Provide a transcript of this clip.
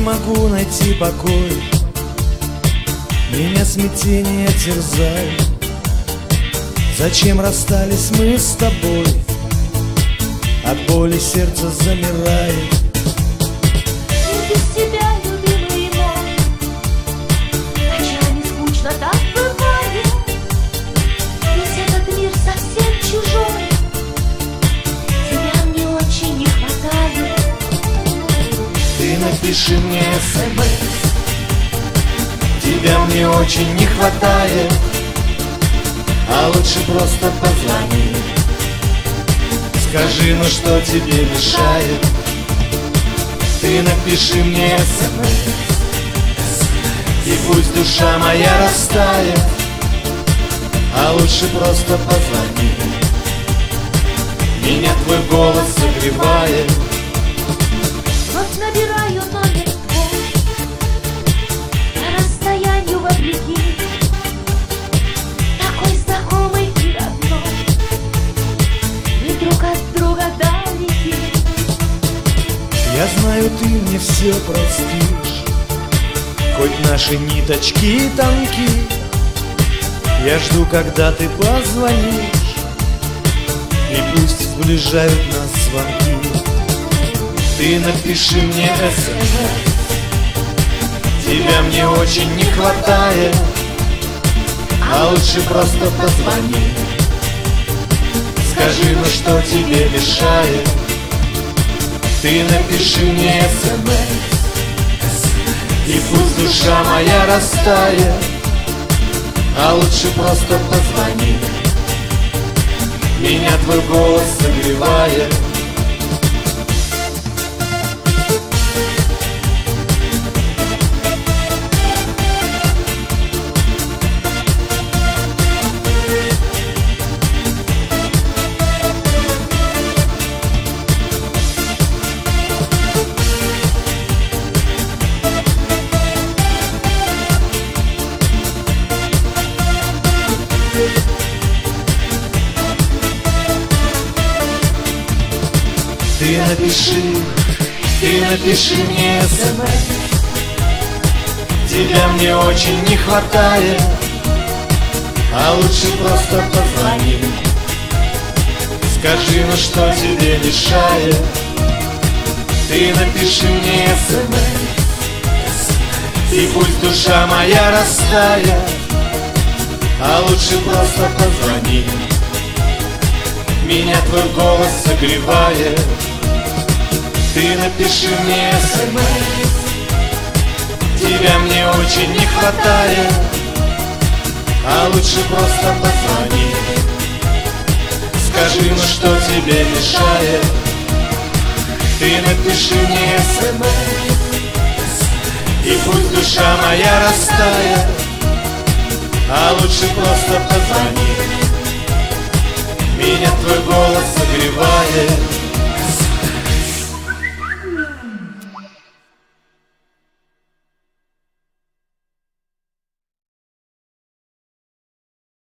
могу найти покой. Меня смятение терзает. Зачем расстались мы с тобой? От боли сердце замирает Напиши мне смс Тебя мне очень не хватает А лучше просто позвони. Скажи, ну что тебе мешает? Ты напиши мне смс И пусть душа моя растает А лучше просто позвони. Меня твой голос согревает. Вот набираю знаю, ты мне все простишь. Хоть наши ниточки тонки Я жду, когда ты позвонишь. И пусть сближают нас звонки. Ты напиши мне смс Тебя мне очень не хватает А лучше просто позвони. Скажи, ну что тебе мешает ты напиши мне смс И пусть душа моя растает А лучше просто позвони. Меня твой голос согревает Ты напиши, ты напиши мне смс. Тебя мне очень не хватает А лучше просто позвони. Скажи, ну что тебе мешает? Ты напиши мне смс И пусть душа моя растает А лучше просто позвони. Меня твой голос согревает Ты напиши мне смс Тебя мне очень не хватает А лучше просто позвони. Скажи, ну что тебе мешает. Ты напиши мне смс И пусть душа моя растает А лучше просто позвони. Меня твой голос согревает